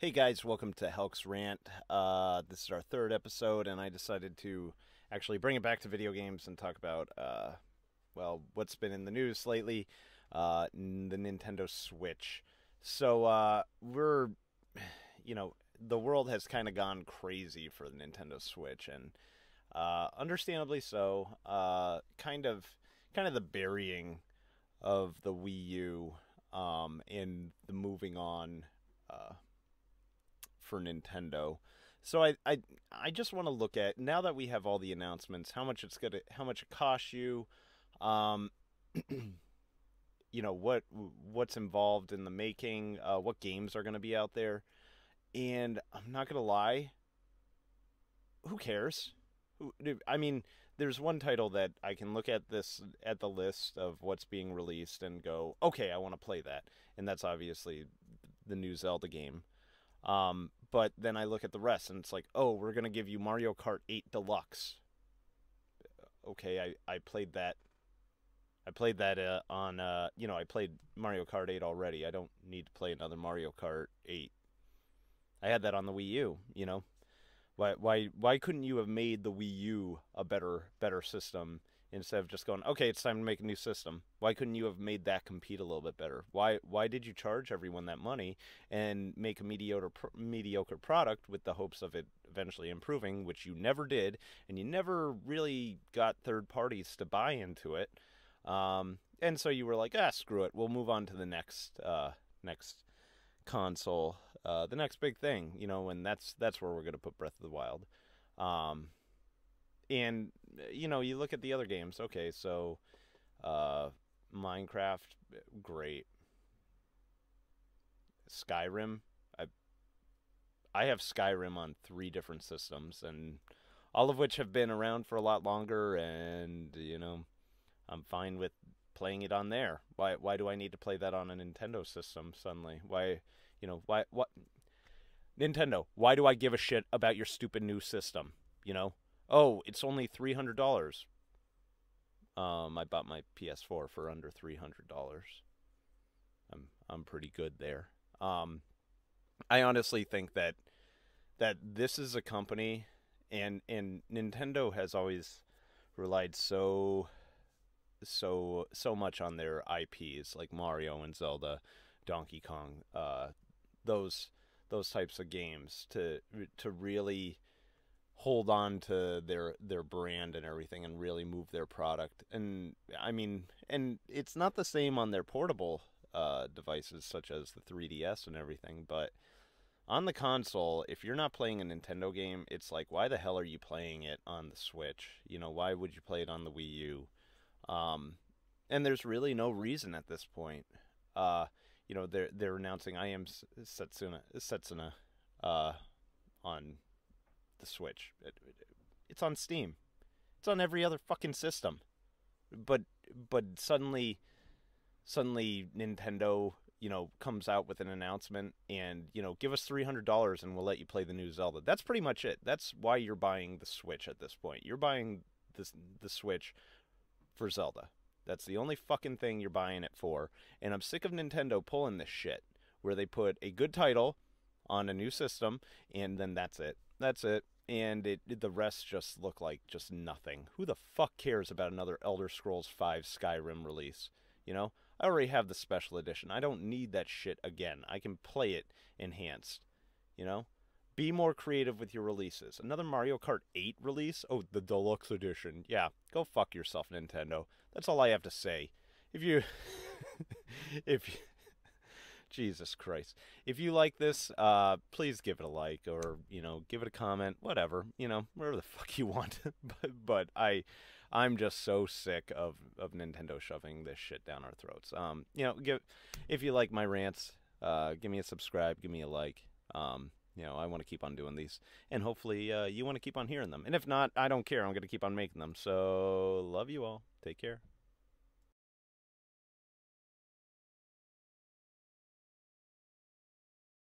Hey guys, welcome to Helk's Rant. Uh, this is our third episode, and I decided to actually bring it back to video games and talk about, uh, well, what's been in the news lately, uh, the Nintendo Switch. So uh, we're, you know, the world has kind of gone crazy for the Nintendo Switch, and uh, understandably so. Uh, kind of, kind of the burying of the Wii U um, and the moving on uh, for Nintendo. So I I I just want to look at now that we have all the announcements, how much it's gonna, how much it costs you, um, you know what what's involved in the making, uh, what games are gonna be out there, and I'm not gonna lie. Who cares? Who, I mean, there's one title that I can look at this at the list of what's being released and go, okay, I want to play that, and that's obviously the new Zelda game. Um, but then I look at the rest and it's like, oh, we're gonna give you Mario Kart 8 Deluxe. Okay, I I played that. I played that uh, on uh, you know I played Mario Kart 8 already. I don't need to play another Mario Kart 8. I had that on the Wii U. You know, why why why couldn't you have made the Wii U a better better system instead of just going, okay, it's time to make a new system. Why couldn't you have made that compete a little bit better? Why why did you charge everyone that money and make a mediocre mediocre product with the hopes of it eventually improving, which you never did, and you never really got third parties to buy into it. Um, and so you were like, ah, screw it, we'll move on to the next uh, next console, uh, the next big thing, you know, and that's that's where we're gonna put Breath of the Wild. Um, and you know, you look at the other games. Okay, so uh, Minecraft, great. Skyrim, I I have Skyrim on three different systems, and all of which have been around for a lot longer. And you know, I'm fine with playing it on there. Why why do I need to play that on a Nintendo system suddenly? Why you know why what Nintendo? Why do I give a shit about your stupid new system? You know, oh, it's only three hundred dollars. Um, I bought my PS4 for under three hundred dollars. I'm I'm pretty good there. Um, I honestly think that that this is a company, and and Nintendo has always relied so so so much on their IPs like Mario and Zelda, Donkey Kong, uh, those those types of games to to really hold on to their their brand and everything and really move their product. And I mean, and it's not the same on their portable uh, devices such as the 3DS and everything, but on the console, if you're not playing a Nintendo game, it's like, why the hell are you playing it on the Switch? You know, why would you play it on the Wii U? Um, and there's really no reason at this point. Uh, you know, they're they're announcing I am Setsuna Setsuna uh, on the Switch. It, it, it's on Steam. It's on every other fucking system. But but suddenly suddenly Nintendo, you know, comes out with an announcement and, you know, give us $300 and we'll let you play the new Zelda. That's pretty much it. That's why you're buying the Switch at this point. You're buying the the Switch for Zelda. That's the only fucking thing you're buying it for. And I'm sick of Nintendo pulling this shit where they put a good title on a new system and then that's it. That's it. And it, it, the rest just look like just nothing. Who the fuck cares about another Elder Scrolls 5 Skyrim release? You know, I already have the special edition. I don't need that shit again. I can play it enhanced. You know? Be more creative with your releases. Another Mario Kart 8 release? Oh, the deluxe edition. Yeah, go fuck yourself, Nintendo. That's all I have to say. If you if you, Jesus Christ. If you like this, uh, please give it a like or, you know, give it a comment, whatever, you know, whatever the fuck you want. but, but I, I'm just so sick of, of Nintendo shoving this shit down our throats. Um, you know, give, if you like my rants, uh, give me a subscribe, give me a like. Um, you know, I want to keep on doing these, and hopefully, uh, you want to keep on hearing them. And if not, I don't care. I'm going to keep on making them. So, love you all. Take care.